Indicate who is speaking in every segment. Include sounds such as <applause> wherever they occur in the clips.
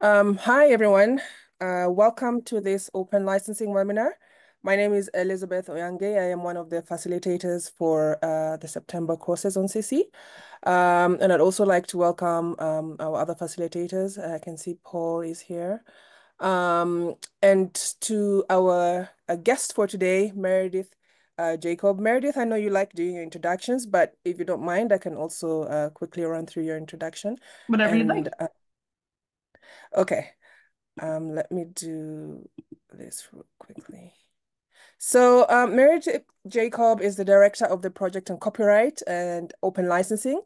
Speaker 1: Um, hi, everyone. Uh, welcome to this open licensing webinar. My name is Elizabeth Oyange. I am one of the facilitators for uh, the September courses on CC. Um, and I'd also like to welcome um, our other facilitators. I can see Paul is here. Um, and to our uh, guest for today, Meredith uh, Jacob. Meredith, I know you like doing your introductions, but if you don't mind, I can also uh, quickly run through your introduction.
Speaker 2: Whatever and, you'd like.
Speaker 1: Okay. Um, let me do this real quickly. So um, Meredith Jacob is the director of the project on copyright and open licensing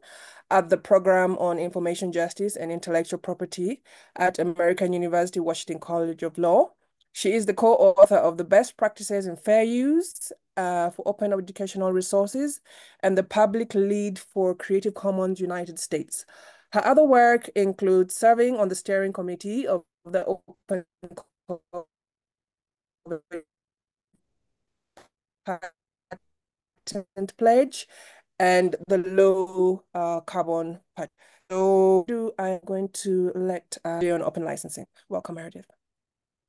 Speaker 1: at the program on information justice and intellectual property at American University Washington College of Law. She is the co-author of the best practices in fair use uh, for open educational resources and the public lead for Creative Commons United States. Her other work includes serving on the steering committee of the Open Patent Pledge and the low uh, carbon patent. So I'm going to let uh, on open licensing. Welcome, Meredith.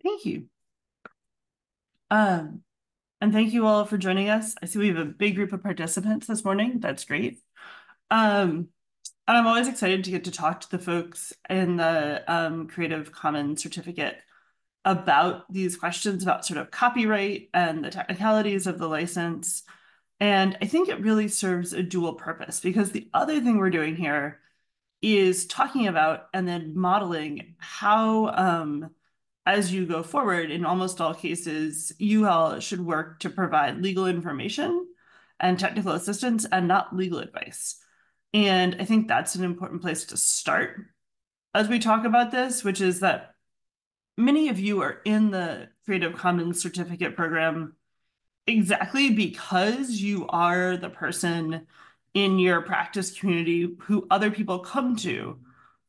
Speaker 2: Thank you. Um, and thank you all for joining us. I see we have a big group of participants this morning. That's great. Um, and I'm always excited to get to talk to the folks in the um, Creative Commons certificate about these questions about sort of copyright and the technicalities of the license. And I think it really serves a dual purpose because the other thing we're doing here is talking about and then modeling how, um, as you go forward, in almost all cases, you all should work to provide legal information and technical assistance and not legal advice. And I think that's an important place to start as we talk about this, which is that many of you are in the Creative Commons certificate program exactly because you are the person in your practice community who other people come to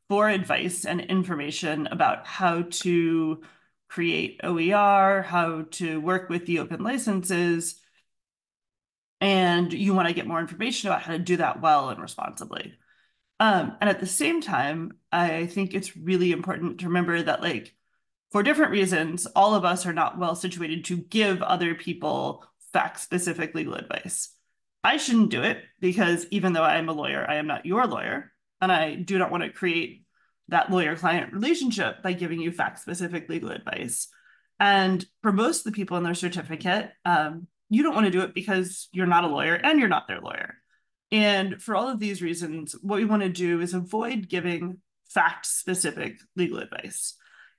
Speaker 2: for advice and information about how to create OER, how to work with the open licenses, and you want to get more information about how to do that well and responsibly. Um, and at the same time, I think it's really important to remember that, like, for different reasons, all of us are not well situated to give other people fact specific legal advice. I shouldn't do it because even though I am a lawyer, I am not your lawyer. And I do not want to create that lawyer client relationship by giving you fact specific legal advice. And for most of the people in their certificate, um, you don't want to do it because you're not a lawyer and you're not their lawyer. And for all of these reasons, what we want to do is avoid giving fact specific legal advice.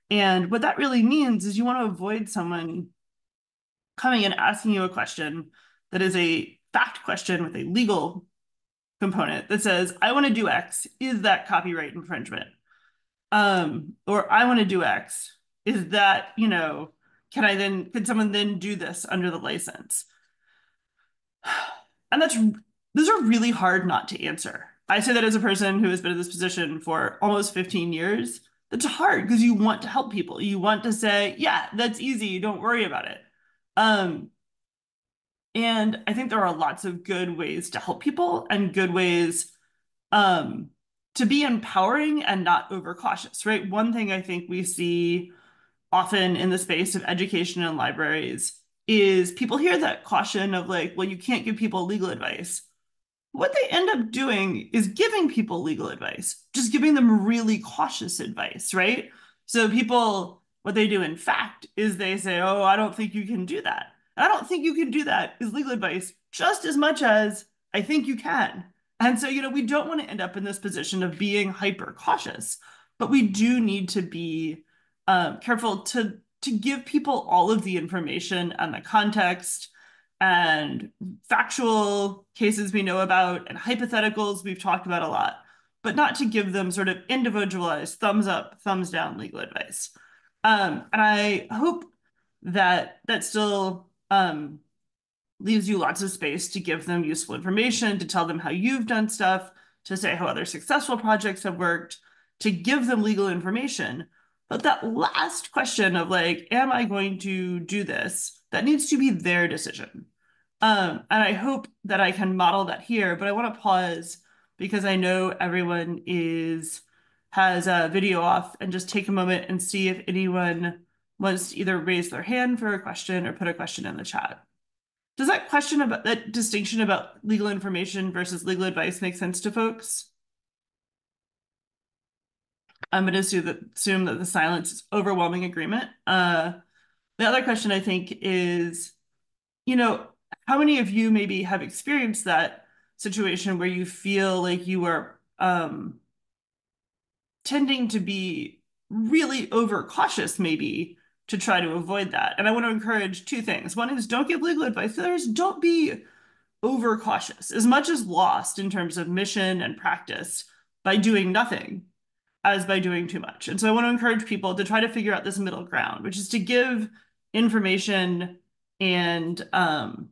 Speaker 2: And what that really means is you want to avoid someone coming and asking you a question that is a fact question with a legal component that says, I want to do X. Is that copyright infringement? Um, or I want to do X. Is that, you know, can I then, can someone then do this under the license? <sighs> And that's, those are really hard not to answer. I say that as a person who has been in this position for almost 15 years. That's hard because you want to help people. You want to say, yeah, that's easy. Don't worry about it. Um, and I think there are lots of good ways to help people and good ways um, to be empowering and not overcautious, right? One thing I think we see often in the space of education and libraries is people hear that caution of like, well, you can't give people legal advice. What they end up doing is giving people legal advice, just giving them really cautious advice, right? So people, what they do in fact is they say, oh, I don't think you can do that. I don't think you can do that is legal advice just as much as I think you can. And so, you know, we don't want to end up in this position of being hyper cautious, but we do need to be um, careful to to give people all of the information and the context and factual cases we know about and hypotheticals we've talked about a lot, but not to give them sort of individualized thumbs up, thumbs down legal advice. Um, and I hope that that still um, leaves you lots of space to give them useful information, to tell them how you've done stuff, to say how other successful projects have worked, to give them legal information, but that last question of like, am I going to do this? That needs to be their decision. Um, and I hope that I can model that here, but I want to pause because I know everyone is has a video off and just take a moment and see if anyone wants to either raise their hand for a question or put a question in the chat. Does that question about that distinction about legal information versus legal advice make sense to folks? I'm going to assume that, the silence is overwhelming agreement. Uh, the other question I think is, you know, how many of you maybe have experienced that situation where you feel like you are um, tending to be really overcautious, maybe to try to avoid that. And I want to encourage two things. One is don't give legal advice. The other is don't be overcautious. As much as lost in terms of mission and practice by doing nothing as by doing too much. And so I want to encourage people to try to figure out this middle ground, which is to give information and um,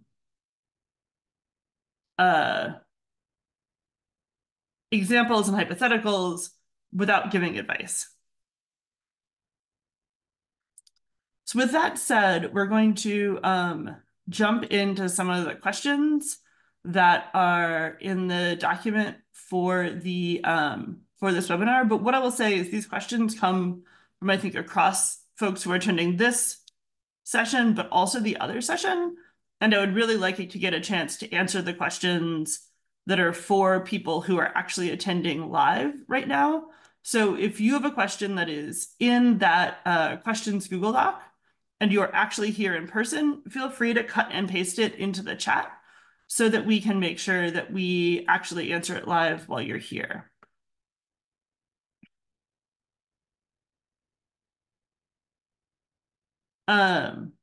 Speaker 2: uh, examples and hypotheticals without giving advice. So with that said, we're going to um, jump into some of the questions that are in the document for the um, for this webinar. But what I will say is these questions come from, I think, across folks who are attending this session, but also the other session. And I would really like it to get a chance to answer the questions that are for people who are actually attending live right now. So if you have a question that is in that uh, questions Google Doc and you're actually here in person, feel free to cut and paste it into the chat so that we can make sure that we actually answer it live while you're here. Um,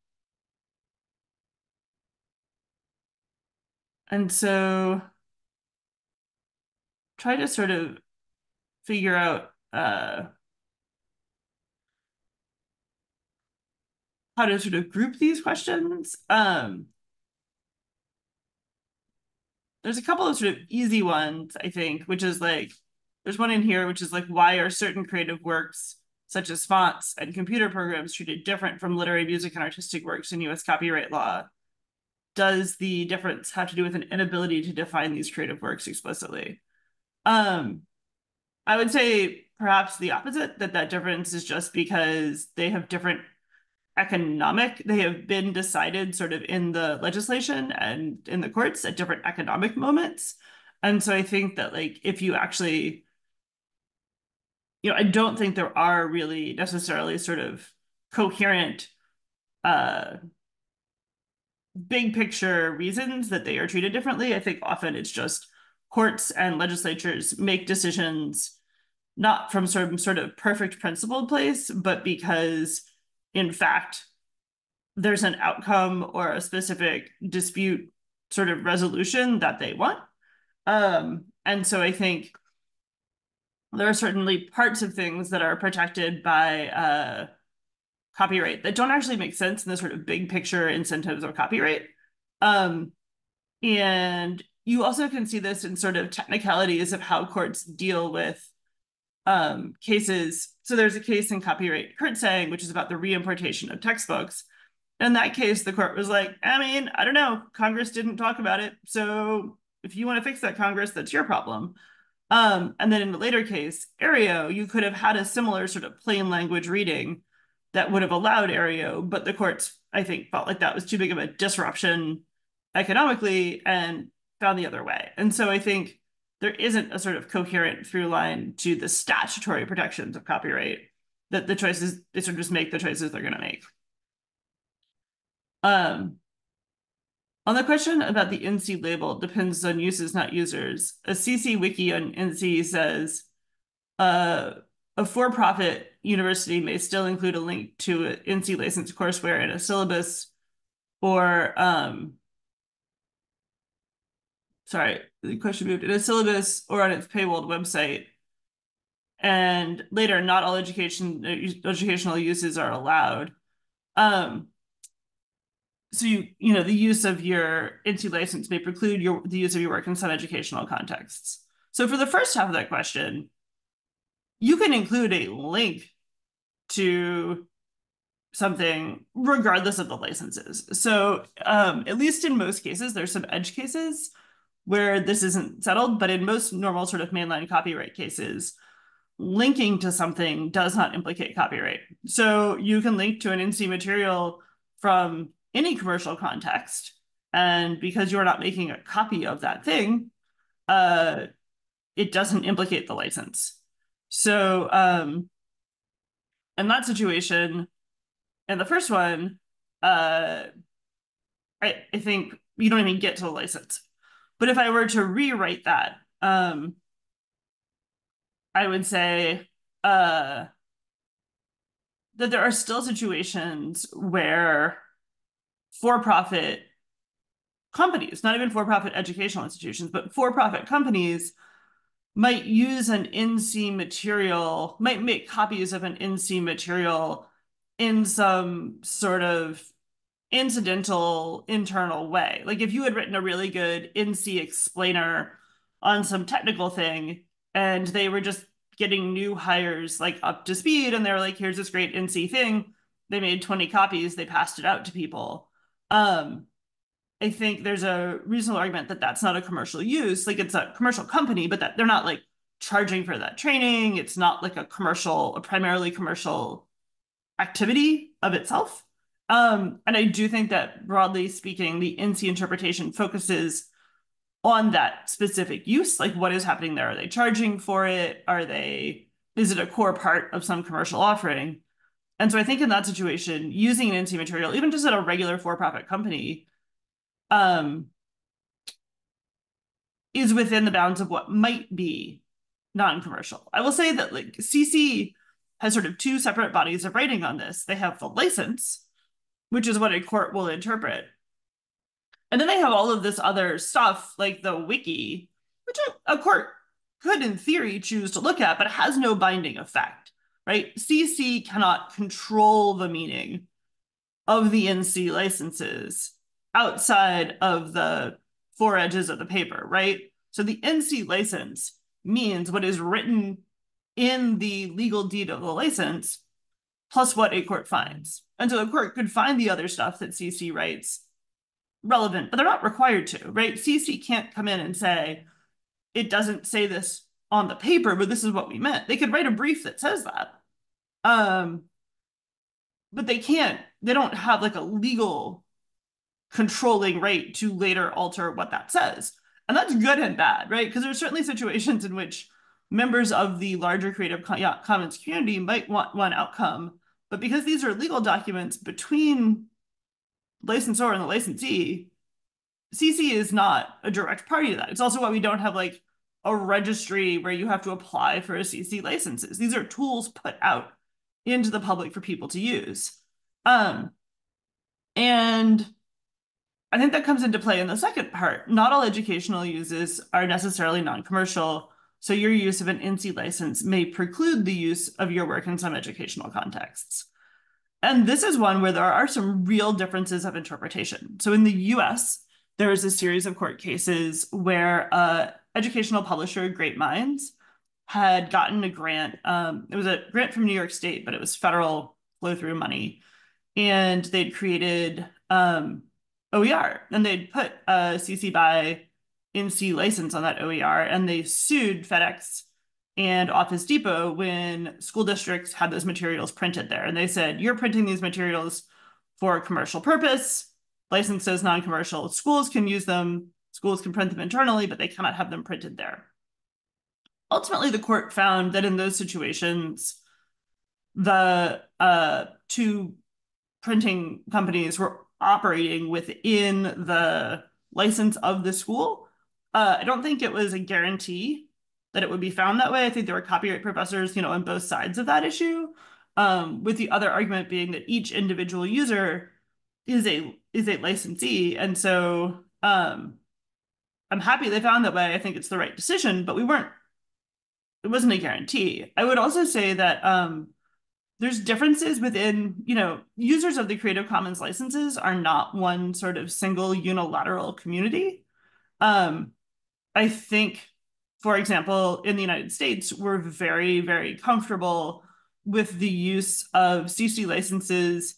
Speaker 2: and so try to sort of figure out uh, how to sort of group these questions. Um, there's a couple of sort of easy ones, I think, which is like, there's one in here, which is like, why are certain creative works such as fonts and computer programs treated different from literary music and artistic works in US copyright law? Does the difference have to do with an inability to define these creative works explicitly? Um, I would say perhaps the opposite, that that difference is just because they have different economic, they have been decided sort of in the legislation and in the courts at different economic moments. And so I think that like if you actually you know, I don't think there are really necessarily sort of coherent uh, big picture reasons that they are treated differently. I think often it's just courts and legislatures make decisions not from some sort of perfect principled place, but because in fact there's an outcome or a specific dispute sort of resolution that they want. Um, and so I think there are certainly parts of things that are protected by uh, copyright that don't actually make sense in the sort of big picture incentives of copyright. Um, and you also can see this in sort of technicalities of how courts deal with um, cases. So there's a case in copyright Kirtsaeng, which is about the reimportation of textbooks. In that case, the court was like, I mean, I don't know, Congress didn't talk about it. So if you want to fix that, Congress, that's your problem. Um, and then in the later case, Aereo, you could have had a similar sort of plain language reading that would have allowed Aereo, but the courts, I think, felt like that was too big of a disruption economically and found the other way. And so I think there isn't a sort of coherent through line to the statutory protections of copyright that the choices, they sort of just make the choices they're going to make. Um, on the question about the NC label depends on uses, not users. A CC wiki on NC says uh, a for-profit university may still include a link to an NC licensed courseware in a syllabus or um, sorry, the question moved in a syllabus or on its paywalled website. And later, not all education educational uses are allowed. Um, so you you know the use of your NC license may preclude your the use of your work in some educational contexts. So for the first half of that question, you can include a link to something regardless of the licenses. So um, at least in most cases, there's some edge cases where this isn't settled, but in most normal sort of mainline copyright cases, linking to something does not implicate copyright. So you can link to an NC material from any commercial context. And because you're not making a copy of that thing, uh, it doesn't implicate the license. So um, in that situation, in the first one, uh, I, I think you don't even get to the license. But if I were to rewrite that, um, I would say uh, that there are still situations where for-profit companies, not even for-profit educational institutions, but for-profit companies might use an NC material, might make copies of an NC material in some sort of incidental internal way. Like if you had written a really good NC explainer on some technical thing and they were just getting new hires like up to speed and they're like here's this great NC thing they made 20 copies they passed it out to people um I think there's a reasonable argument that that's not a commercial use like it's a commercial company but that they're not like charging for that training. It's not like a commercial a primarily commercial activity of itself. Um and I do think that broadly speaking the NC interpretation focuses on that specific use like what is happening there? Are they charging for it? Are they is it a core part of some commercial offering and so i think in that situation using an nc material even just at a regular for-profit company um is within the bounds of what might be non-commercial i will say that like cc has sort of two separate bodies of writing on this. They have the license which is what a court will interpret. And then they have all of this other stuff like the wiki, which a court could, in theory, choose to look at, but has no binding effect, right? CC cannot control the meaning of the NC licenses outside of the four edges of the paper, right? So the NC license means what is written in the legal deed of the license plus what a court finds. And so the court could find the other stuff that CC writes relevant, but they're not required to, right? CC can't come in and say, it doesn't say this on the paper, but this is what we meant. They could write a brief that says that. Um, but they can't, they don't have like a legal controlling right to later alter what that says. And that's good and bad, right? Because there's certainly situations in which members of the larger Creative Commons community might want one outcome, but because these are legal documents between licensor and the licensee, CC is not a direct party to that. It's also why we don't have like a registry where you have to apply for a CC licenses. These are tools put out into the public for people to use. Um, and I think that comes into play in the second part. Not all educational uses are necessarily non-commercial, so your use of an NC license may preclude the use of your work in some educational contexts. And this is one where there are some real differences of interpretation. So in the US, there is a series of court cases where uh, educational publisher Great Minds had gotten a grant. Um, it was a grant from New York State, but it was federal flow through money. And they'd created um, OER and they'd put a CC by NC license on that OER and they sued FedEx and Office Depot when school districts had those materials printed there. And they said, you're printing these materials for commercial purpose, licenses non-commercial. Schools can use them, schools can print them internally, but they cannot have them printed there. Ultimately, the court found that in those situations, the uh, two printing companies were operating within the license of the school. Uh, I don't think it was a guarantee that it would be found that way. I think there were copyright professors, you know, on both sides of that issue. Um, with the other argument being that each individual user is a is a licensee, and so um, I'm happy they found that way. I think it's the right decision, but we weren't. It wasn't a guarantee. I would also say that um, there's differences within, you know, users of the Creative Commons licenses are not one sort of single unilateral community. Um, I think for example, in the United States, we're very, very comfortable with the use of CC licenses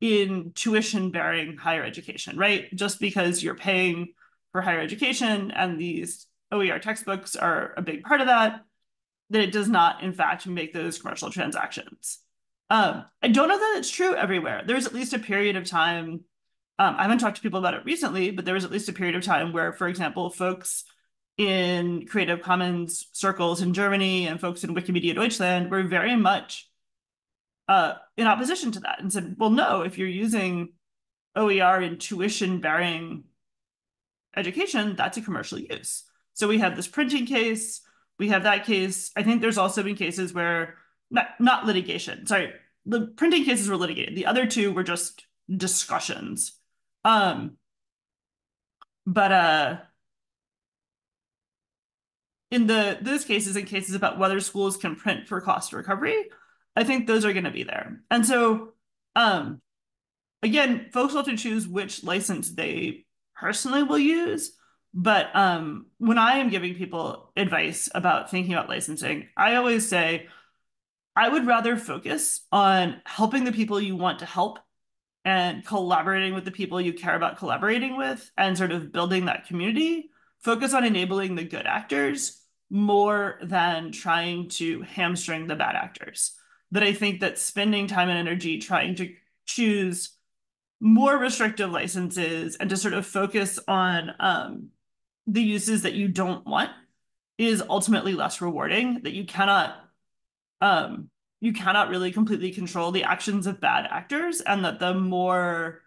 Speaker 2: in tuition bearing higher education, right? Just because you're paying for higher education and these OER textbooks are a big part of that. that it does not, in fact, make those commercial transactions. Um, I don't know that it's true everywhere. There's at least a period of time. Um, I haven't talked to people about it recently, but there was at least a period of time where, for example, folks in Creative Commons circles in Germany and folks in Wikimedia Deutschland were very much uh, in opposition to that and said, well, no, if you're using OER in tuition bearing education, that's a commercial use. So we have this printing case, we have that case. I think there's also been cases where not, not litigation, sorry, the printing cases were litigated. The other two were just discussions. Um, but uh, in the those cases and cases about whether schools can print for cost recovery, I think those are going to be there. And so, um, again, folks will have to choose which license they personally will use. But um, when I am giving people advice about thinking about licensing, I always say, I would rather focus on helping the people you want to help and collaborating with the people you care about collaborating with and sort of building that community. Focus on enabling the good actors more than trying to hamstring the bad actors. That I think that spending time and energy trying to choose more restrictive licenses and to sort of focus on um, the uses that you don't want is ultimately less rewarding that you cannot um you cannot really completely control the actions of bad actors and that the more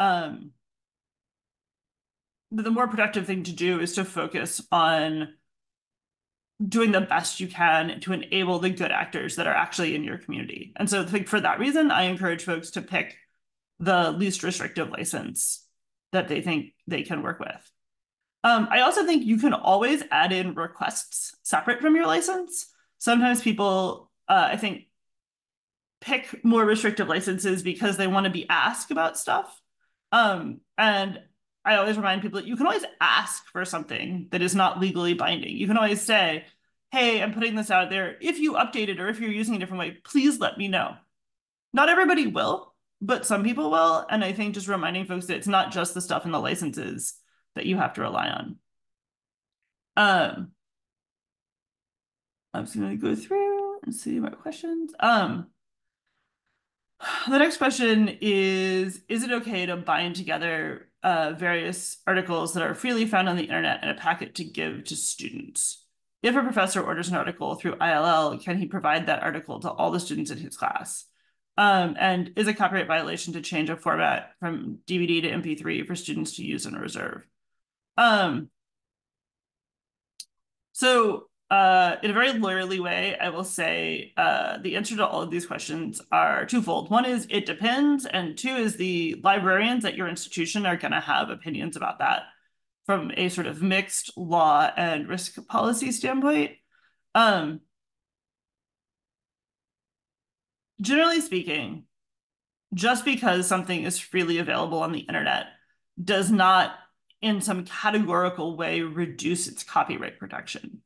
Speaker 2: um the more productive thing to do is to focus on doing the best you can to enable the good actors that are actually in your community. And so I think for that reason, I encourage folks to pick the least restrictive license that they think they can work with. Um, I also think you can always add in requests separate from your license. Sometimes people, uh, I think, pick more restrictive licenses because they want to be asked about stuff. Um, and I always remind people that you can always ask for something that is not legally binding. You can always say, hey, I'm putting this out there. If you update it or if you're using a different way, please let me know. Not everybody will, but some people will. And I think just reminding folks that it's not just the stuff in the licenses that you have to rely on. Um, I'm just going to go through and see my questions. Um, the next question is, is it okay to bind together uh, various articles that are freely found on the internet in a packet to give to students? If a professor orders an article through ILL, can he provide that article to all the students in his class? Um, and is a copyright violation to change a format from DVD to MP3 for students to use in a reserve? Um, so uh, in a very lawyerly way, I will say uh, the answer to all of these questions are twofold. One is it depends, and two is the librarians at your institution are going to have opinions about that from a sort of mixed law and risk policy standpoint. Um, generally speaking, just because something is freely available on the internet does not in some categorical way reduce its copyright protection.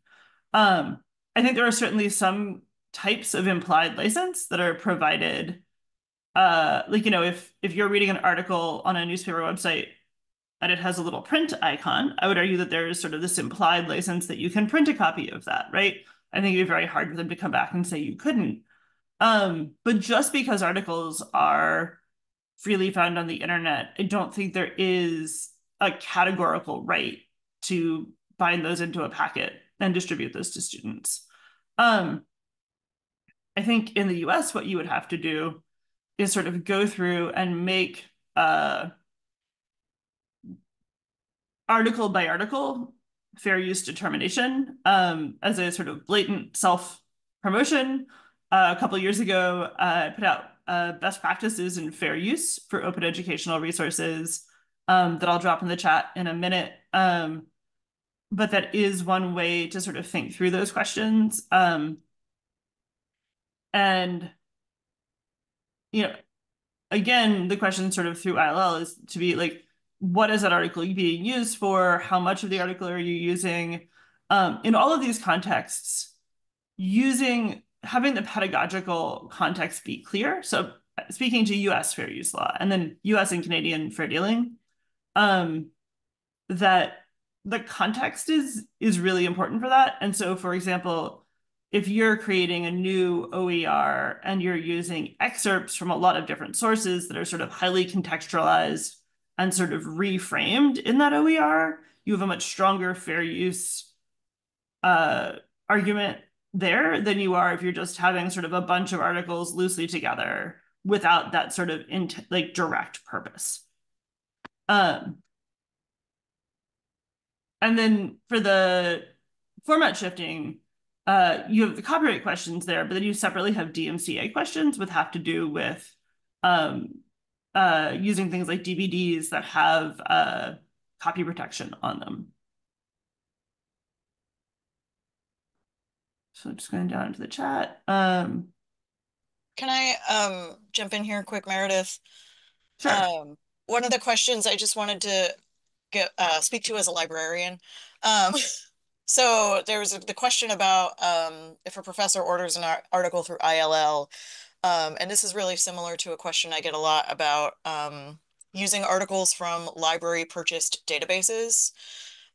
Speaker 2: Um, I think there are certainly some types of implied license that are provided. Uh, like you know, if if you're reading an article on a newspaper website and it has a little print icon, I would argue that there is sort of this implied license that you can print a copy of that, right? I think it'd be very hard for them to come back and say you couldn't. Um, but just because articles are freely found on the internet, I don't think there is a categorical right to bind those into a packet and distribute those to students. Um, I think in the US, what you would have to do is sort of go through and make uh, article by article fair use determination um, as a sort of blatant self promotion. A couple years ago, uh, I put out uh, best practices and fair use for open educational resources um, that I'll drop in the chat in a minute. Um, but that is one way to sort of think through those questions. Um, and, you know, again, the question sort of through ILL is to be like, what is that article being used for? How much of the article are you using? Um, in all of these contexts, using having the pedagogical context be clear. So speaking to US fair use law and then US and Canadian fair dealing, um, that the context is is really important for that. And so, for example, if you're creating a new OER and you're using excerpts from a lot of different sources that are sort of highly contextualized and sort of reframed in that OER, you have a much stronger fair use uh, argument there than you are if you're just having sort of a bunch of articles loosely together without that sort of int- like direct purpose. Um, and then for the format shifting, uh, you have the copyright questions there, but then you separately have DMCA questions, which have to do with um, uh, using things like DVDs that have uh, copy protection on them. So just going down into the chat. Um,
Speaker 3: Can I um, jump in here quick, Meredith?
Speaker 2: sure.
Speaker 3: Um, one of the questions I just wanted to get uh, speak to as a librarian. Um, <laughs> so there's the question about um, if a professor orders an article through ILL, um, and this is really similar to a question I get a lot about um, using articles from library purchased databases.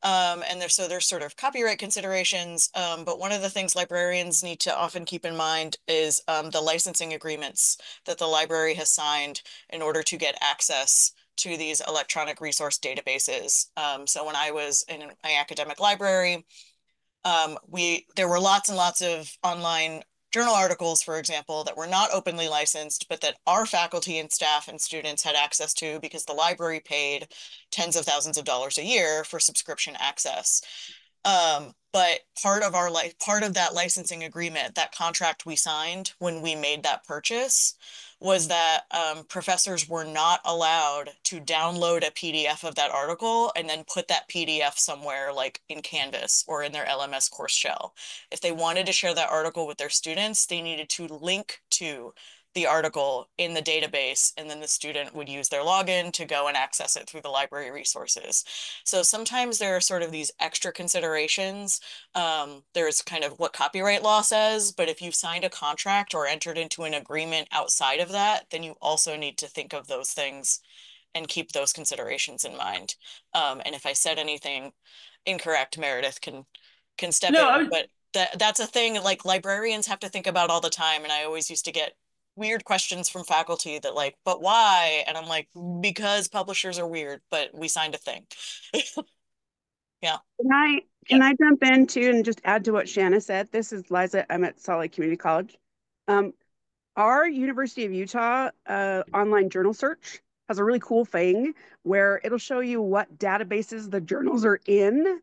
Speaker 3: Um, and there's so there's sort of copyright considerations. Um, but one of the things librarians need to often keep in mind is um, the licensing agreements that the library has signed in order to get access to these electronic resource databases. Um, so when I was in my academic library, um, we there were lots and lots of online journal articles, for example, that were not openly licensed, but that our faculty and staff and students had access to because the library paid tens of thousands of dollars a year for subscription access. Um, but part of our life, part of that licensing agreement, that contract we signed when we made that purchase was that um, professors were not allowed to download a PDF of that article and then put that PDF somewhere like in Canvas or in their LMS course shell. If they wanted to share that article with their students, they needed to link to the article in the database and then the student would use their login to go and access it through the library resources. So sometimes there are sort of these extra considerations. Um, there's kind of what copyright law says, but if you've signed a contract or entered into an agreement outside of that, then you also need to think of those things and keep those considerations in mind. Um, and if I said anything incorrect, Meredith can can step no, in, but that that's a thing like librarians have to think about all the time. And I always used to get weird questions from faculty that like, but why? And I'm like, because publishers are weird, but we signed a thing. <laughs> yeah.
Speaker 4: Can I can yeah. I jump in too and just add to what Shanna said? This is Liza. I'm at Salt Lake Community College. Um, our University of Utah uh, online journal search has a really cool thing where it'll show you what databases the journals are in.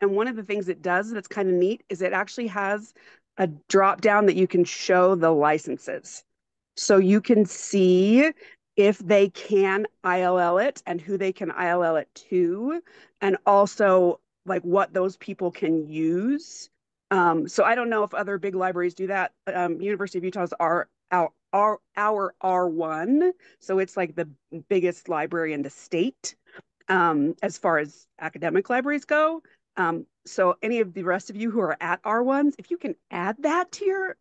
Speaker 4: And one of the things it does that's kind of neat is it actually has a drop down that you can show the licenses. So you can see if they can ILL it and who they can ILL it to, and also like what those people can use. Um, so I don't know if other big libraries do that. Um, University of Utah's are our, our, our R1. So it's like the biggest library in the state um, as far as academic libraries go. Um, so any of the rest of you who are at R1s, if you can add that to your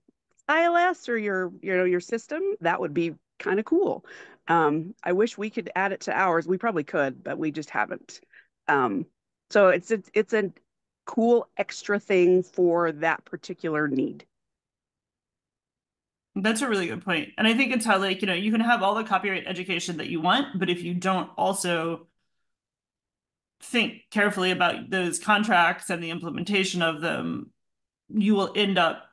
Speaker 4: ILS or your you know your system, that would be kind of cool. Um, I wish we could add it to ours. We probably could, but we just haven't. Um, so it's it's it's a cool extra thing for that particular need.
Speaker 2: That's a really good point. And I think it's how like, you know, you can have all the copyright education that you want, but if you don't also think carefully about those contracts and the implementation of them, you will end up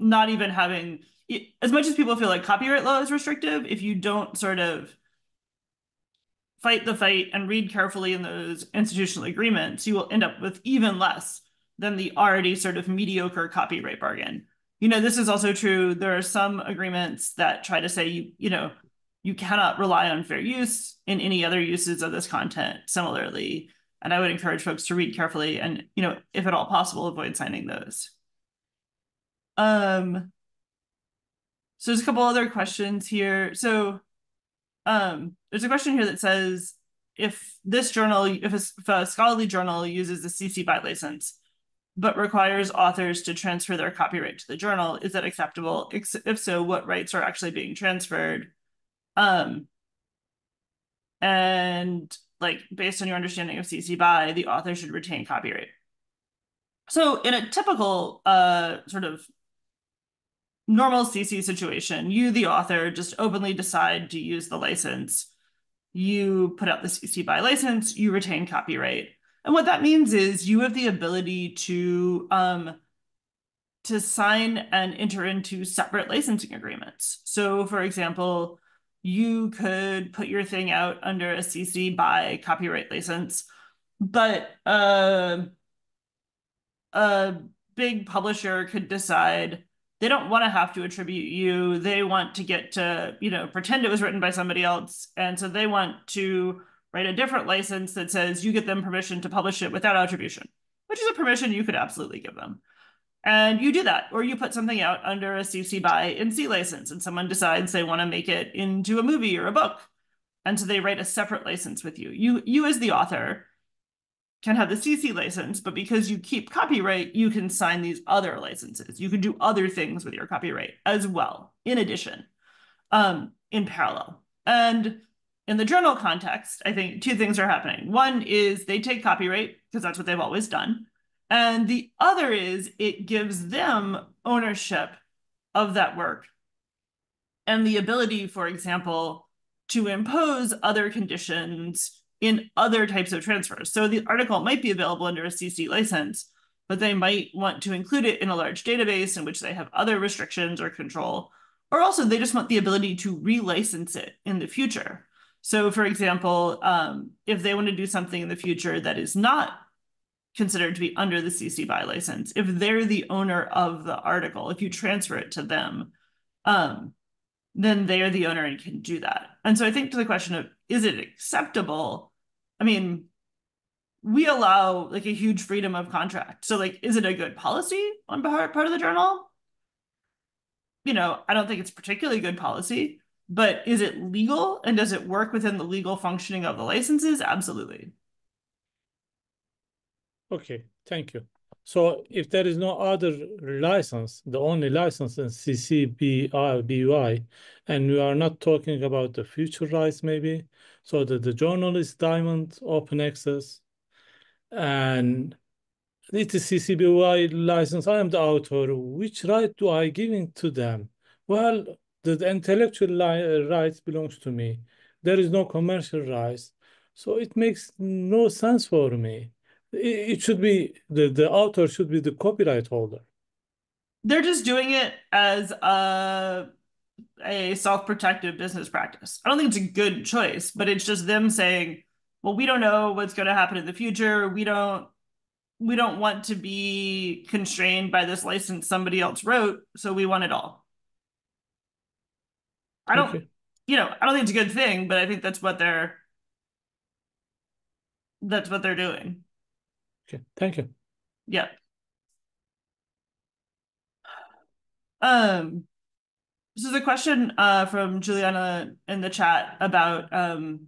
Speaker 2: not even having as much as people feel like copyright law is restrictive, if you don't sort of fight the fight and read carefully in those institutional agreements, you will end up with even less than the already sort of mediocre copyright bargain. You know, this is also true. There are some agreements that try to say you, you know, you cannot rely on fair use in any other uses of this content similarly. And I would encourage folks to read carefully and, you know, if at all possible, avoid signing those. Um, so there's a couple other questions here. So um, there's a question here that says, if this journal, if a, if a scholarly journal uses the CC BY license, but requires authors to transfer their copyright to the journal, is that acceptable? If so, what rights are actually being transferred? Um, and like based on your understanding of CC BY, the author should retain copyright. so in a typical uh, sort of normal CC situation, you, the author, just openly decide to use the license. You put out the CC by license, you retain copyright. And what that means is you have the ability to um, to sign and enter into separate licensing agreements. So, for example, you could put your thing out under a CC by copyright license, but uh, a big publisher could decide they don't want to have to attribute you. They want to get to, you know, pretend it was written by somebody else. And so they want to write a different license that says you get them permission to publish it without attribution, which is a permission you could absolutely give them. And you do that, or you put something out under a CC by NC license, and someone decides they want to make it into a movie or a book. And so they write a separate license with you. You, you as the author, can have the CC license, but because you keep copyright, you can sign these other licenses. You can do other things with your copyright as well, in addition, um, in parallel. And in the journal context, I think two things are happening. One is they take copyright because that's what they've always done. And the other is it gives them ownership of that work and the ability, for example, to impose other conditions in other types of transfers. So the article might be available under a CC license, but they might want to include it in a large database in which they have other restrictions or control, or also they just want the ability to relicense it in the future. So for example, um, if they want to do something in the future that is not considered to be under the CC BY license, if they're the owner of the article, if you transfer it to them, um, then they are the owner and can do that. And so I think to the question of is it acceptable? I mean, we allow like a huge freedom of contract. So like, is it a good policy on part part of the journal? You know, I don't think it's particularly good policy, but is it legal and does it work within the legal functioning of the licenses? Absolutely.
Speaker 5: Okay, thank you. So if there is no other license, the only license is CC BY, and we are not talking about the future rights maybe, so the, the journal is Diamond Open Access, and it is CC BY license. I am the author. Which right do I give to them? Well, the, the intellectual uh, rights belongs to me. There is no commercial rights. So it makes no sense for me. It, it should be, the, the author should be the copyright holder.
Speaker 2: They're just doing it as a a self-protective business practice. I don't think it's a good choice, but it's just them saying, well, we don't know what's going to happen in the future. We don't we don't want to be constrained by this license somebody else wrote, so we want it all. I don't okay. you know, I don't think it's a good thing, but I think that's what they're that's what they're doing.
Speaker 5: Okay, thank you.
Speaker 2: Yeah. Um this is a question uh, from Juliana in the chat about um,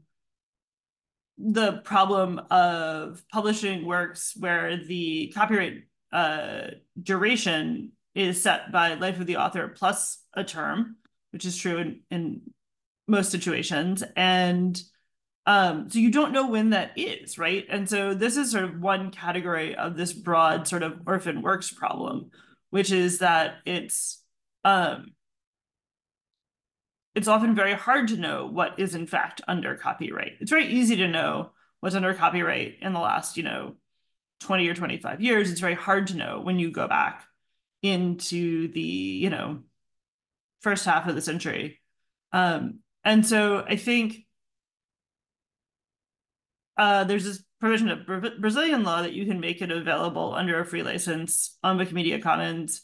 Speaker 2: the problem of publishing works where the copyright uh, duration is set by life of the author plus a term, which is true in, in most situations. And um, so you don't know when that is, right? And so this is sort of one category of this broad sort of orphan works problem, which is that it's um, it's often very hard to know what is in fact under copyright. It's very easy to know what's under copyright in the last, you know, 20 or 25 years. It's very hard to know when you go back into the, you know, first half of the century. Um, and so I think uh, there's this provision of Brazilian law that you can make it available under a free license on Wikimedia Commons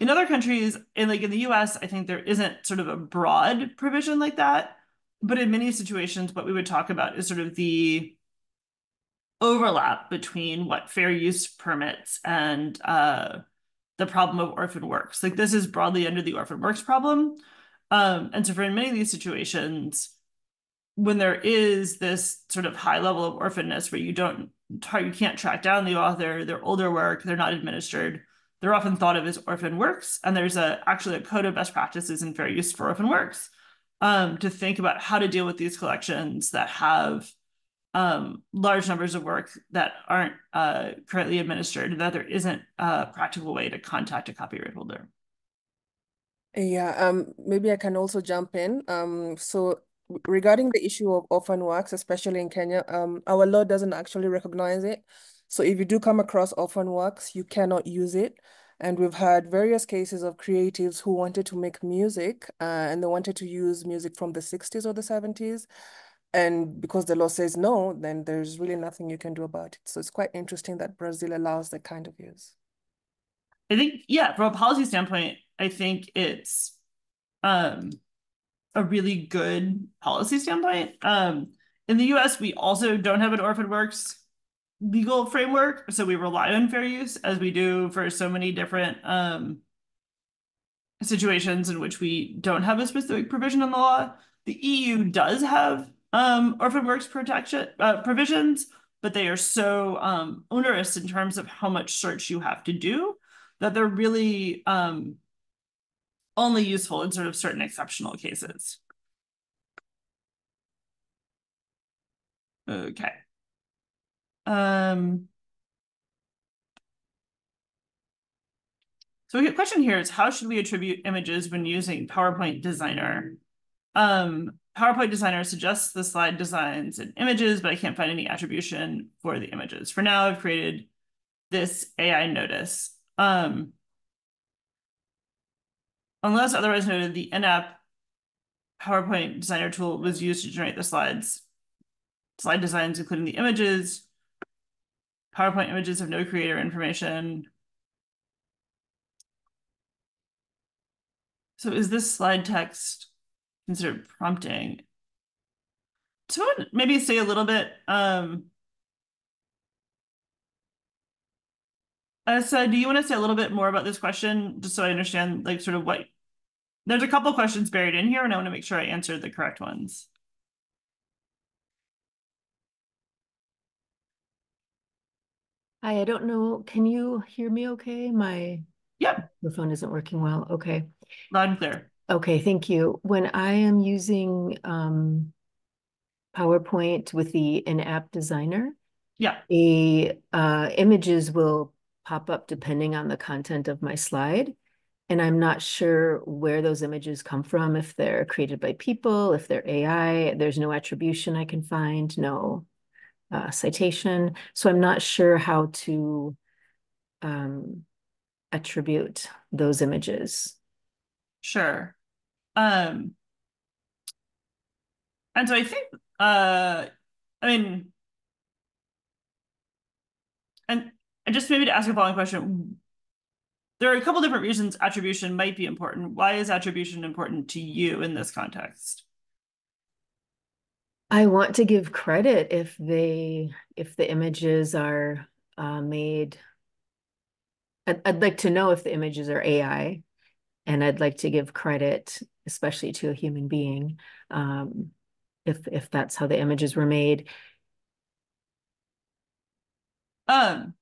Speaker 2: in other countries, and like in the US, I think there isn't sort of a broad provision like that. But in many situations, what we would talk about is sort of the overlap between what fair use permits and uh, the problem of orphan works. Like this is broadly under the orphan works problem. Um, and so for in many of these situations, when there is this sort of high level of orphanness where you don't, you can't track down the author, their older work, they're not administered, they're often thought of as orphan works, and there's a actually a code of best practices and fair use for orphan works um, to think about how to deal with these collections that have um, large numbers of work that aren't uh, currently administered, that there isn't a practical way to contact a copyright holder.
Speaker 1: Yeah, um, maybe I can also jump in. Um, so regarding the issue of orphan works, especially in Kenya, um, our law doesn't actually recognize it. So if you do come across orphan works, you cannot use it. And we've had various cases of creatives who wanted to make music uh, and they wanted to use music from the 60s or the 70s. And because the law says no, then there's really nothing you can do about it. So it's quite interesting that Brazil allows that kind of use.
Speaker 2: I think, yeah, from a policy standpoint, I think it's um, a really good policy standpoint. Um, in the US, we also don't have an orphan works legal framework, so we rely on fair use as we do for so many different um, situations in which we don't have a specific provision in the law. The EU does have um, orphan works protection uh, provisions, but they are so um, onerous in terms of how much search you have to do that they're really um, only useful in sort of certain exceptional cases. Okay. Um, so a question here is how should we attribute images when using PowerPoint Designer? Um, PowerPoint Designer suggests the slide designs and images, but I can't find any attribution for the images. For now, I've created this AI notice. Um, unless otherwise noted, the in-app PowerPoint Designer tool was used to generate the slides. Slide designs, including the images. PowerPoint images have no creator information. So is this slide text considered prompting? Someone maybe say a little bit, um, Uh, do you want to say a little bit more about this question, just so I understand, like, sort of what? There's a couple questions buried in here, and I want to make sure I answered the correct ones.
Speaker 6: Hi, I don't know. Can you hear me okay? My
Speaker 2: yep.
Speaker 6: phone isn't working well. Okay.
Speaker 2: Loud and clear.
Speaker 6: Okay, thank you. When I am using um, PowerPoint with the in-app designer,
Speaker 2: yeah,
Speaker 6: the uh, images will pop up depending on the content of my slide. And I'm not sure where those images come from, if they're created by people, if they're AI, there's no attribution I can find, no uh, citation. So I'm not sure how to um, attribute those images.
Speaker 2: Sure. Um, and so I think, uh, I mean, and and just maybe to ask a following question, there are a couple different reasons attribution might be important. Why is attribution important to you in this context?
Speaker 6: I want to give credit if they if the images are uh, made. I'd, I'd like to know if the images are AI, and I'd like to give credit, especially to a human being, um, if if that's how the images were made.
Speaker 2: Um,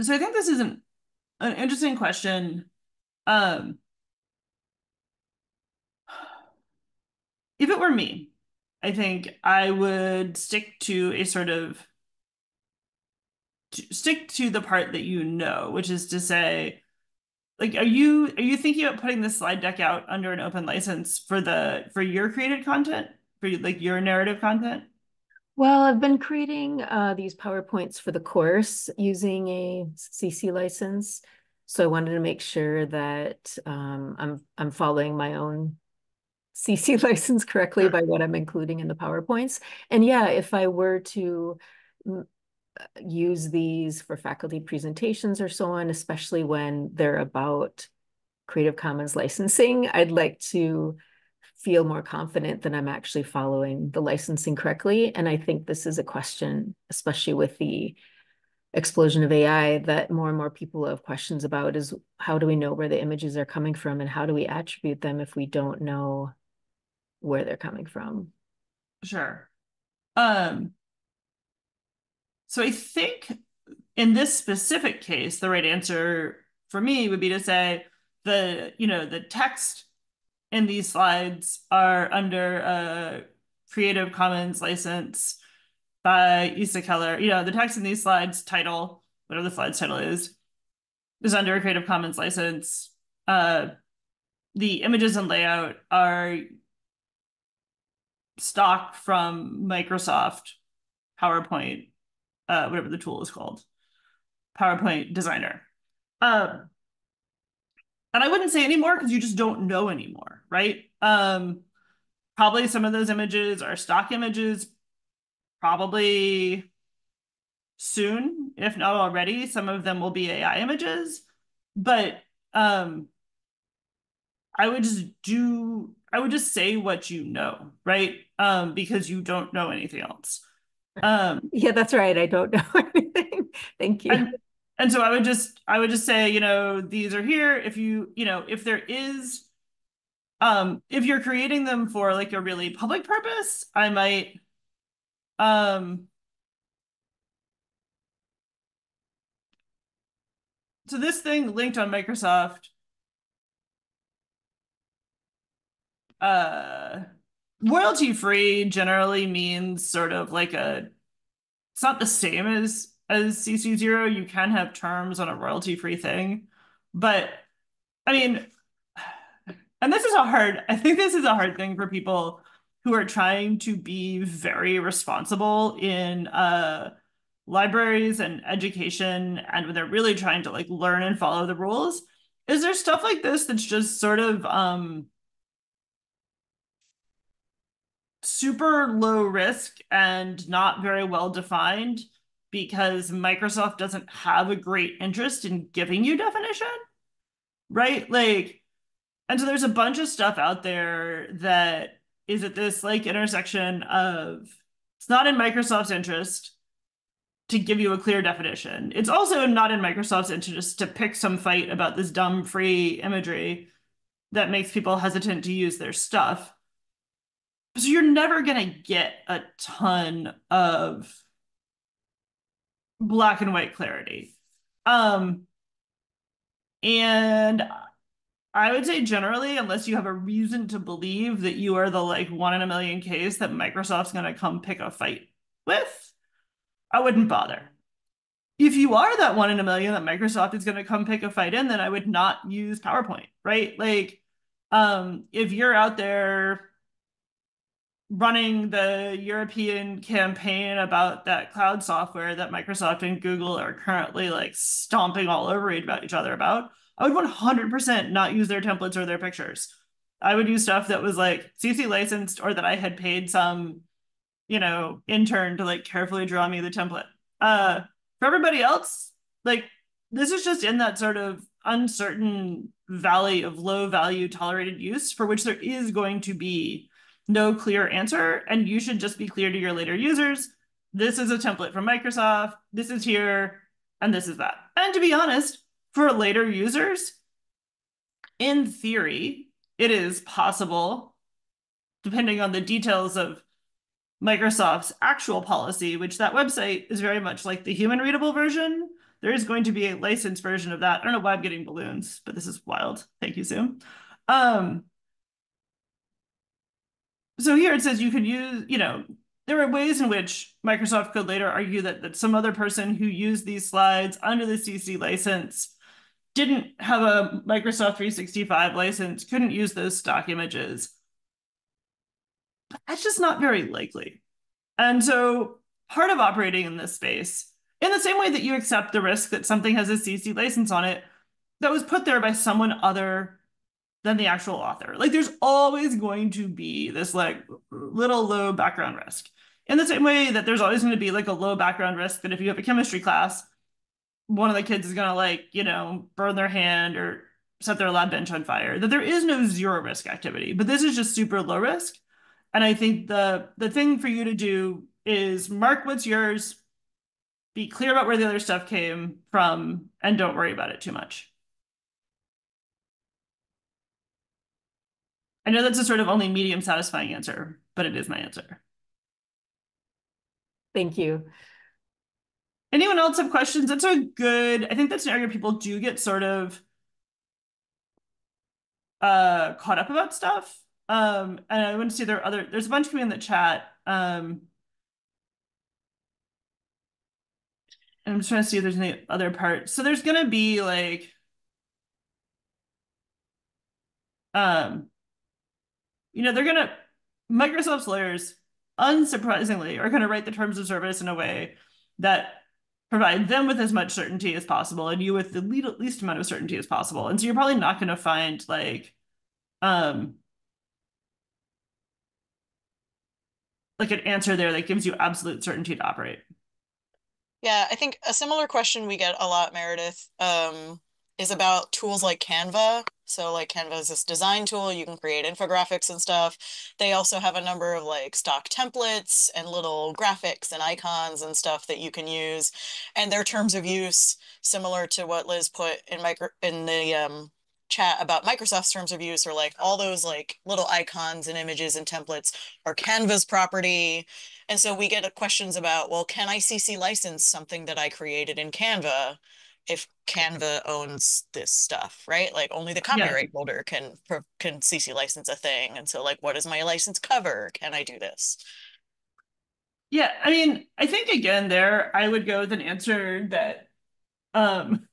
Speaker 2: so I think this is an, an interesting question. Um, <sighs> if it were me, I think I would stick to a sort of stick to the part that you know, which is to say, like, are you are you thinking about putting the slide deck out under an open license for the for your created content, for like your narrative content?
Speaker 6: Well, I've been creating uh, these PowerPoints for the course using a CC license. So I wanted to make sure that um, I'm I'm following my own CC <laughs> license correctly by what I'm including in the PowerPoints. And yeah, if I were to mm, use these for faculty presentations or so on, especially when they're about Creative Commons licensing, I'd like to feel more confident that I'm actually following the licensing correctly. And I think this is a question, especially with the explosion of AI, that more and more people have questions about is how do we know where the images are coming from and how do we attribute them if we don't know where they're coming from?
Speaker 2: Sure. Um, so I think in this specific case, the right answer for me would be to say the, you know, the text in these slides are under a Creative Commons license. by Isa Keller. You know, the text in these slides title, whatever the slide's title is, is under a Creative Commons license. Uh, the images and layout are stock from Microsoft PowerPoint, uh, whatever the tool is called, PowerPoint Designer. Um, and I wouldn't say anymore because you just don't know anymore, right? Um, probably some of those images are stock images, probably soon, if not already, some of them will be AI images. But um, I would just do, I would just say what you know, right? Um, because you don't know anything else. <laughs> Um,
Speaker 6: Yeah, that's right. I don't <laughs> know anything. Thank you.
Speaker 2: and, and so I would just, I would just say, you know, these are here. If you, you know, if there is, um, if you're creating them for like a really public purpose, I might, um, so this thing linked on Microsoft, uh, royalty free generally means sort of like a, it's not the same as as CC zero. You can have terms on a royalty free thing, but I mean, and this is a hard. I think this is a hard thing for people who are trying to be very responsible in uh libraries and education and when they're really trying to like learn and follow the rules is there stuff like this that's just sort of um super low risk and not very well defined because Microsoft doesn't have a great interest in giving you definition right like and so there's a bunch of stuff out there that is at this like intersection of it's not in Microsoft's interest to give you a clear definition. It's also not in Microsoft's interest to pick some fight about this dumb free imagery that makes people hesitant to use their stuff. So you're never going to get a ton of black and white clarity. Um, and I would say generally, unless you have a reason to believe that you are the like one in a million case that Microsoft's going to come pick a fight with, I wouldn't bother. If you are that one in a million that Microsoft is going to come pick a fight in, then I would not use PowerPoint, right? Like, um, if you're out there running the European campaign about that cloud software that Microsoft and Google are currently like stomping all over each other about, I would 100% not use their templates or their pictures. I would use stuff that was like CC licensed or that I had paid some, you know, intern to like carefully draw me the template. Uh, for everybody else, like this is just in that sort of uncertain valley of low value tolerated use for which there is going to be no clear answer. And you should just be clear to your later users. This is a template from Microsoft. This is here. And this is that. And to be honest, for later users, in theory, it is possible, depending on the details of Microsoft's actual policy, which that website is very much like the human readable version. There is going to be a licensed version of that. I don't know why I'm getting balloons, but this is wild. Thank you, Zoom. Um, so here it says you could use, you know, there are ways in which Microsoft could later argue that, that some other person who used these slides under the CC license didn't have a Microsoft 365 license, couldn't use those stock images. But that's just not very likely. And so part of operating in this space, in the same way that you accept the risk that something has a CC license on it, that was put there by someone other than the actual author. Like there's always going to be this like little low background risk. In the same way that there's always going to be like a low background risk that if you have a chemistry class, one of the kids is going to like, you know, burn their hand or set their lab bench on fire, that there is no zero risk activity, but this is just super low risk. And I think the the thing for you to do is mark what's yours, be clear about where the other stuff came from, and don't worry about it too much. I know that's a sort of only medium satisfying answer, but it is my answer.
Speaker 6: Thank you.
Speaker 2: Anyone else have questions? That's a good, I think that's an area people do get sort of uh caught up about stuff. Um, and I want to see there are other, there's a bunch coming in the chat. Um, I'm just trying to see if there's any other part. So there's gonna be like um you know, they're gonna Microsoft's lawyers, unsurprisingly, are gonna write the terms of service in a way that provide them with as much certainty as possible and you with the least amount of certainty as possible. And so you're probably not to find like um like an answer there that gives you absolute certainty to operate.
Speaker 3: Yeah, I think a similar question we get a lot, Meredith, um, is about tools like Canva. So like Canva is this design tool, you can create infographics and stuff. They also have a number of like stock templates and little graphics and icons and stuff that you can use. And their terms of use, similar to what Liz put in micro in the um, chat about Microsoft's terms of use, are like all those like little icons and images and templates are Canva's property. And so we get questions about, well, can I CC license something that I created in Canva? If Canva owns this stuff, right? Like only the copyright yeah. holder can can CC license a thing. And so like what does my license cover? Can I do this?
Speaker 2: Yeah, I mean, I think again there I would go with an answer that um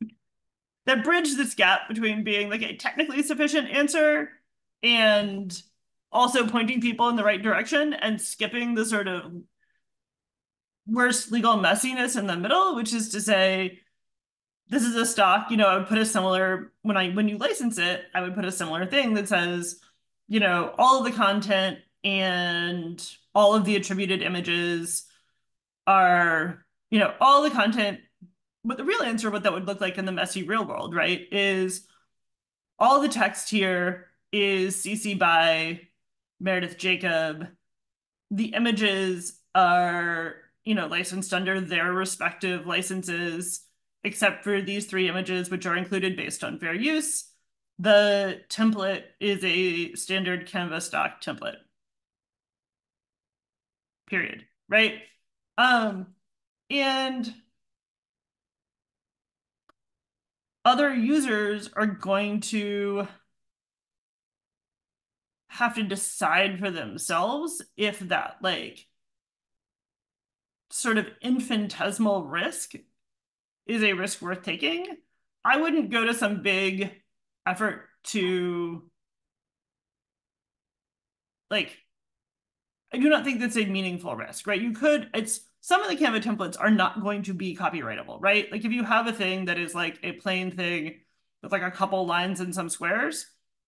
Speaker 2: <laughs> that bridge this gap between being like a technically sufficient answer and also pointing people in the right direction and skipping the sort of worst legal messiness in the middle, which is to say, this is a stock, you know, I would put a similar, when I, when you license it, I would put a similar thing that says, you know, all of the content and all of the attributed images are, you know, all the content, but the real answer, what that would look like in the messy real world, right, is all the text here is CC by Meredith Jacob. The images are you know, licensed under their respective licenses, except for these three images, which are included based on fair use. The template is a standard Canva stock template. Period. Right? Um, and other users are going to have to decide for themselves if that like sort of infinitesimal risk is a risk worth taking. I wouldn't go to some big effort to like I do not think that's a meaningful risk, right? You could it's some of the Canva templates are not going to be copyrightable, right? Like if you have a thing that is like a plain thing with like a couple lines and some squares,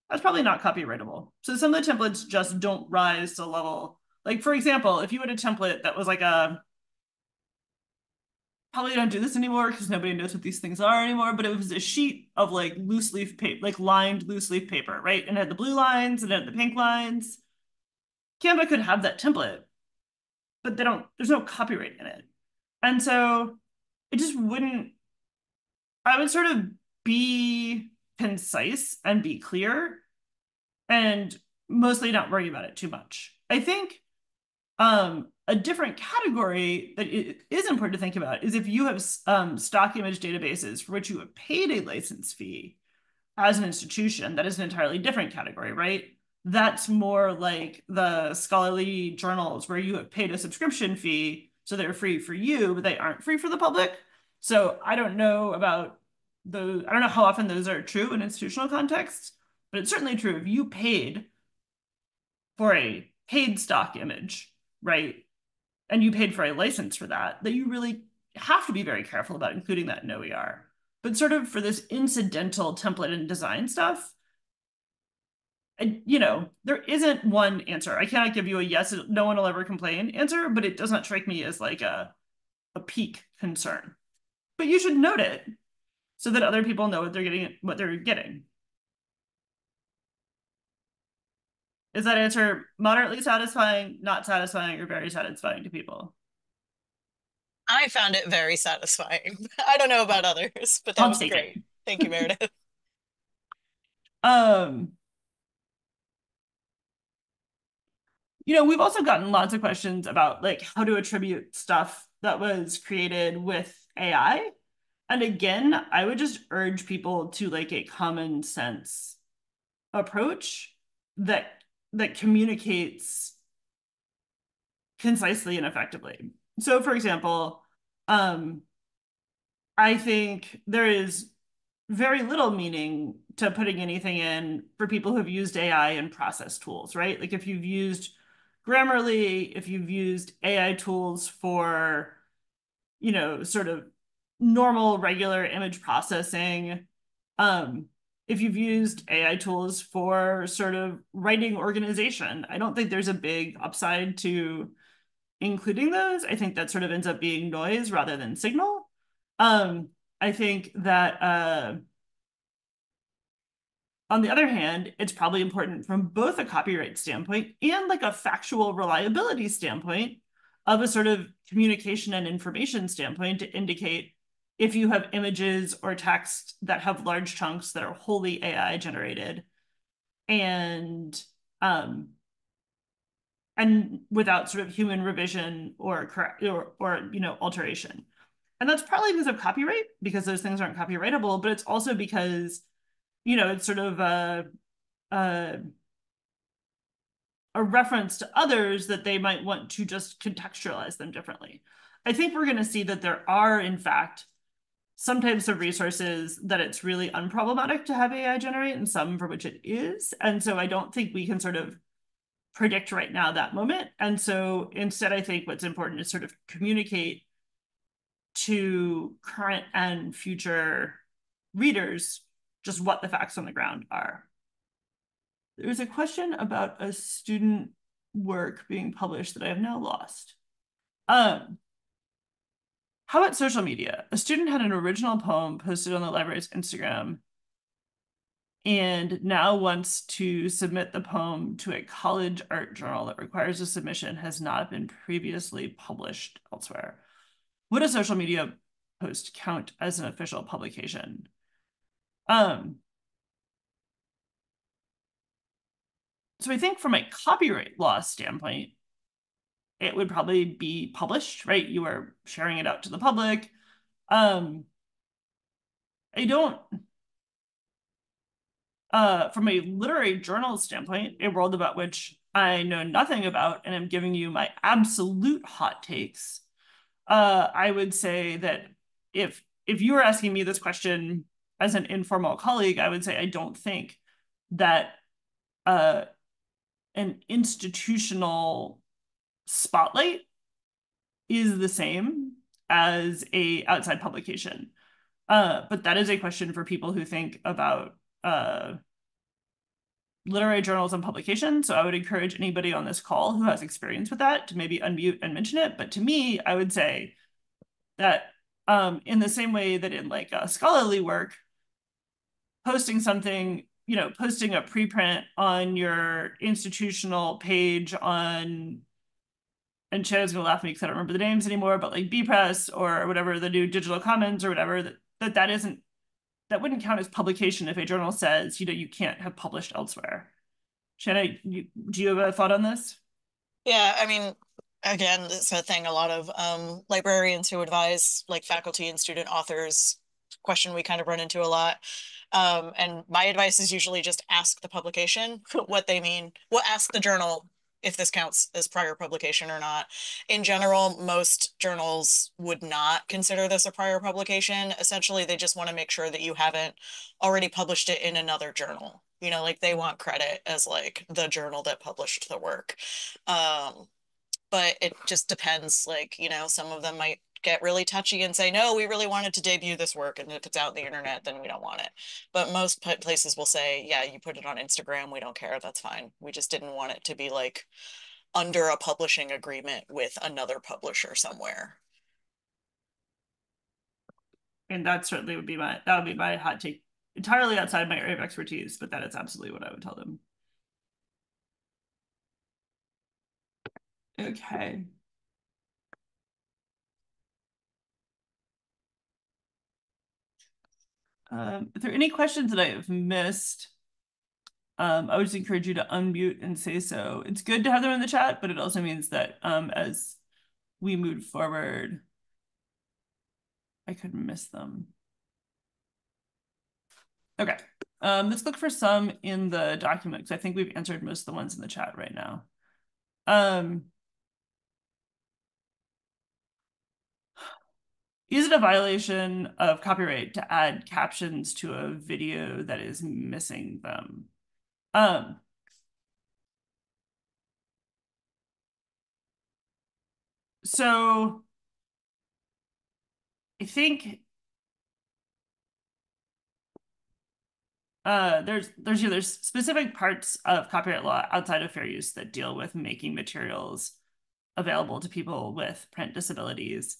Speaker 2: that's probably not copyrightable. So some of the templates just don't rise to level. Like for example, if you had a template that was like a probably don't do this anymore because nobody knows what these things are anymore, but it was a sheet of like loose leaf paper, like lined loose leaf paper, right? And it had the blue lines and it had the pink lines. Canva could have that template, but they don't, there's no copyright in it. And so it just wouldn't, I would sort of be concise and be clear and mostly not worry about it too much. I think um, a different category that is important to think about is if you have um, stock image databases for which you have paid a license fee as an institution, that is an entirely different category, right? That's more like the scholarly journals where you have paid a subscription fee, so they're free for you, but they aren't free for the public. So I don't know about those, I don't know how often those are true in institutional contexts, but it's certainly true if you paid for a paid stock image, right? And you paid for a license for that, that you really have to be very careful about including that in OER. But sort of for this incidental template and design stuff, I, you know, there isn't one answer. I cannot give you a yes, no one will ever complain answer, but it does not strike me as like a, a peak concern. But you should note it so that other people know what they're getting, what they're getting. Is that answer moderately satisfying, not satisfying, or very satisfying to people?
Speaker 3: I found it very satisfying. <laughs> I don't know about others, but that I'll was great. It. Thank you, Meredith. <laughs>
Speaker 2: um, you know, we've also gotten lots of questions about like how to attribute stuff that was created with AI. And again, I would just urge people to like a common sense approach that that communicates concisely and effectively. So for example, Um, I think there is very little meaning to putting anything in for people who've used AI and process tools, right? Like if you've used Grammarly, if you've used AI tools for, you know, sort of normal, regular image processing, um, if you've used AI tools for sort of writing organization, I don't think there's a big upside to including those. I think that sort of ends up being noise rather than signal. Um, I think that uh, on the other hand, it's probably important from both a copyright standpoint and like a factual reliability standpoint of a sort of communication and information standpoint to indicate if you have images or text that have large chunks that are wholly AI generated. And um, and without sort of human revision or correct or, or you know alteration. And that's partly because of copyright because those things aren't copyrightable but it's also because you know it's sort of a, a a reference to others that they might want to just contextualize them differently. I think we're going to see that there are in fact some types of resources that it's really unproblematic to have ai generate and some for which it is and so i don't think we can sort of predict right now that moment. And so instead, I think what's important is sort of communicate to current and future readers just what the facts on the ground are. There's a question about a student work being published that I have now lost. Um, how about social media? A student had an original poem posted on the library's Instagram and now wants to submit the poem to a college art journal that requires a submission has not been previously published elsewhere. Would a social media post count as an official publication? Um, so I think from a copyright law standpoint, it would probably be published, right? You are sharing it out to the public. Um, I don't uh, from a literary journal standpoint, a world about which I know nothing about and I'm giving you my absolute hot takes, uh, I would say that if if you were asking me this question as an informal colleague, I would say I don't think that uh, an institutional spotlight is the same as a outside publication. Uh, but that is a question for people who think about uh, literary journals and publications. So I would encourage anybody on this call who has experience with that to maybe unmute and mention it. But to me, I would say that um, in the same way that in like scholarly work, posting something, you know, posting a preprint on your institutional page on, and Shannon's gonna laugh at me because I don't remember the names anymore, but like Bepress or whatever, the new digital commons or whatever, that that, that isn't that wouldn't count as publication if a journal says, you know, you can't have published elsewhere. Shanna, you, do you have a thought on this?
Speaker 3: Yeah, I mean, again, it's a thing a lot of um, librarians who advise like faculty and student authors question we kind of run into a lot. Um, and my advice is usually just ask the publication <laughs> what they mean. Well, ask the journal if this counts as prior publication or not. In general, most journals would not consider this a prior publication. Essentially, they just want to make sure that you haven't already published it in another journal. You know, like they want credit as like the journal that published the work. Um, but it just depends. Like, you know, some of them might get really touchy and say, no, we really wanted to debut this work. And if it's out on the internet, then we don't want it. But most places will say, yeah, you put it on Instagram. We don't care. That's fine. We just didn't want it to be like under a publishing agreement with another publisher somewhere.
Speaker 2: And that certainly would be my, that would be my hot take entirely outside my area of expertise, but that is absolutely what I would tell them. Okay. Um, if there are any questions that I have missed, um, I would just encourage you to unmute and say so. It's good to have them in the chat, but it also means that um, as we move forward, I could miss them. Okay, um, let's look for some in the document because I think we've answered most of the ones in the chat right now. Um, is it a violation of copyright to add captions to a video that is missing them? Um, so I think uh, there's there's you know, there's specific parts of copyright law outside of fair use that deal with making materials available to people with print disabilities.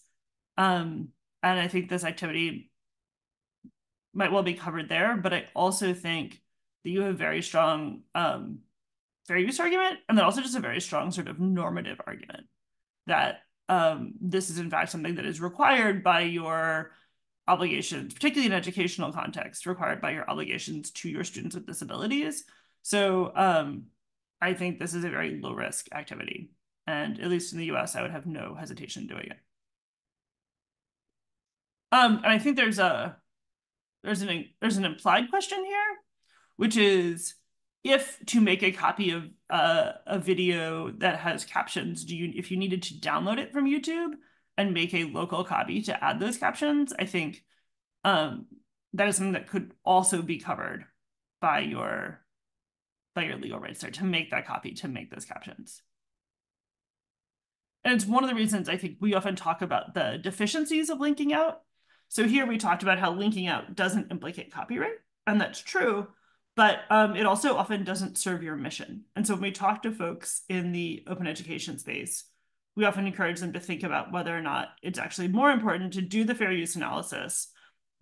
Speaker 2: Um, and I think this activity might well be covered there, but I also think that you have very strong um, fair use argument, and then also just a very strong sort of normative argument that um, this is in fact something that is required by your obligations, particularly in educational context, required by your obligations to your students with disabilities. So um, I think this is a very low risk activity. And at least in the US, I would have no hesitation doing it. Um, and I think there's a there's an there's an implied question here, which is if to make a copy of uh, a video that has captions, do you if you needed to download it from YouTube and make a local copy to add those captions, I think um, that is something that could also be covered by your by your legal rights there to make that copy to make those captions. And it's one of the reasons I think we often talk about the deficiencies of linking out. So here we talked about how linking out doesn't implicate copyright, and that's true, but um, it also often doesn't serve your mission. And so when we talk to folks in the open education space, we often encourage them to think about whether or not it's actually more important to do the fair use analysis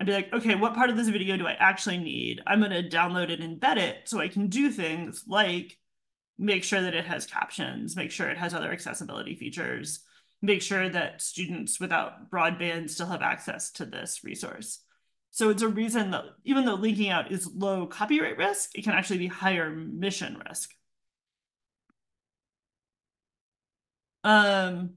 Speaker 2: and be like, okay, what part of this video do I actually need? I'm going to download it and embed it so I can do things like make sure that it has captions, make sure it has other accessibility features, make sure that students without broadband still have access to this resource. So it's a reason that even though linking out is low copyright risk, it can actually be higher mission risk. Um,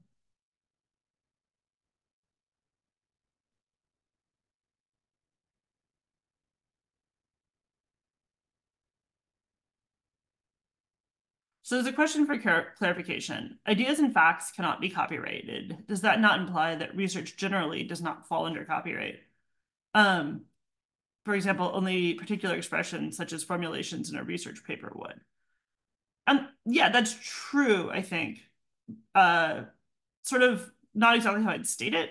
Speaker 2: So there's a question for clarification. Ideas and facts cannot be copyrighted. Does that not imply that research generally does not fall under copyright? Um, for example, only particular expressions such as formulations in a research paper would. And yeah, that's true, I think. Uh, sort of not exactly how I'd state it,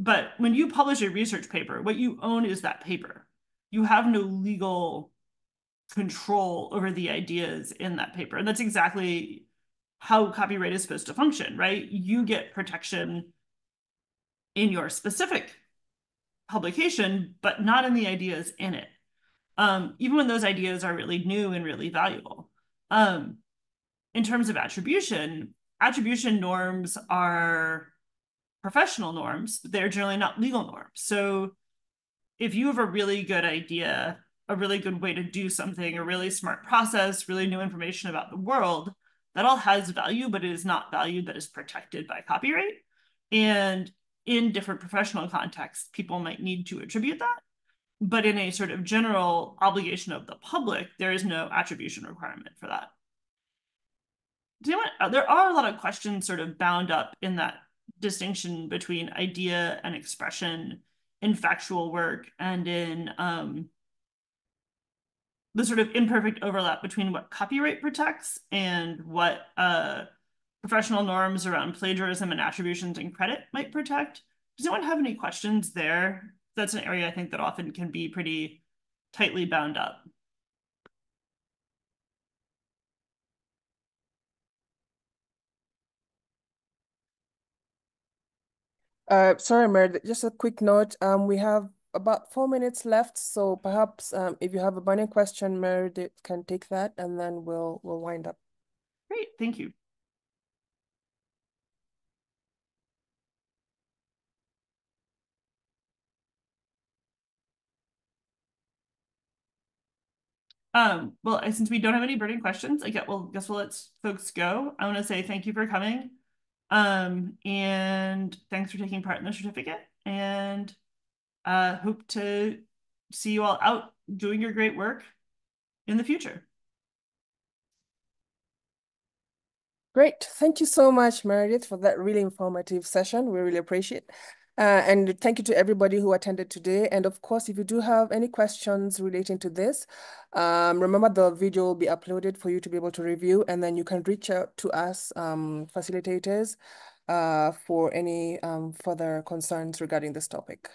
Speaker 2: but when you publish a research paper, what you own is that paper. You have no legal control over the ideas in that paper. And that's exactly how copyright is supposed to function, right? You get protection in your specific publication, but not in the ideas in it. Um, even when those ideas are really new and really valuable. Um, in terms of attribution, attribution norms are professional norms, they're generally not legal norms. So if you have a really good idea a really good way to do something, a really smart process, really new information about the world, that all has value, but it is not value that is protected by copyright. And in different professional contexts, people might need to attribute that. But in a sort of general obligation of the public, there is no attribution requirement for that. Anyone, uh, there are a lot of questions sort of bound up in that distinction between idea and expression in factual work and in um, the sort of imperfect overlap between what copyright protects and what uh, professional norms around plagiarism and attributions and credit might protect. Does anyone have any questions there? That's an area I think that often can be pretty tightly bound up.
Speaker 1: Uh, sorry, Meredith, just a quick note. Um, we have about four minutes left, so perhaps um, if you have a burning question, Meredith can take that, and then we'll we'll wind up.
Speaker 2: Great, thank you. Um, well, since we don't have any burning questions, I get well, guess we'll let folks go. I want to say thank you for coming. Um, and thanks for taking part in the certificate. And uh, hope to see you all out doing your great work in the future.
Speaker 1: Great. Thank you so much, Meredith, for that really informative session. We really appreciate it. Uh, and thank you to everybody who attended today. And of course, if you do have any questions relating to this, um, remember the video will be uploaded for you to be able to review, and then you can reach out to us, um, facilitators, uh, for any um, further concerns regarding this topic.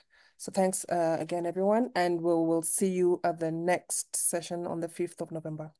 Speaker 1: So thanks uh, again, everyone, and we'll, we'll see you at the next session on the 5th of November.